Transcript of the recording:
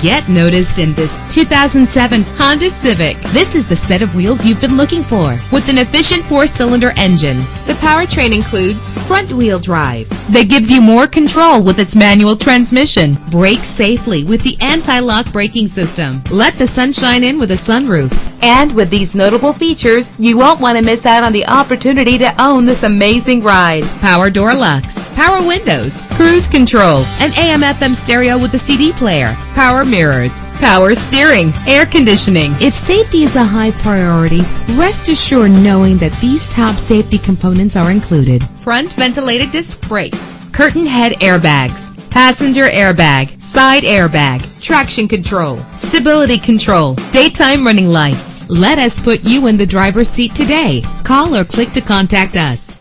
Get noticed in this 2007 Honda Civic. This is the set of wheels you've been looking for with an efficient four-cylinder engine. The powertrain includes front-wheel drive that gives you more control with its manual transmission. Brake safely with the anti-lock braking system. Let the sunshine in with a sunroof. And with these notable features, you won't want to miss out on the opportunity to own this amazing ride. Power door locks, power windows, cruise control, an AM FM stereo with a CD player, power mirrors, power steering, air conditioning. If safety is a high priority, rest assured knowing that these top safety components are included. Front ventilated disc brakes, curtain head airbags, passenger airbag, side airbag, traction control, stability control, daytime running lights. Let us put you in the driver's seat today. Call or click to contact us.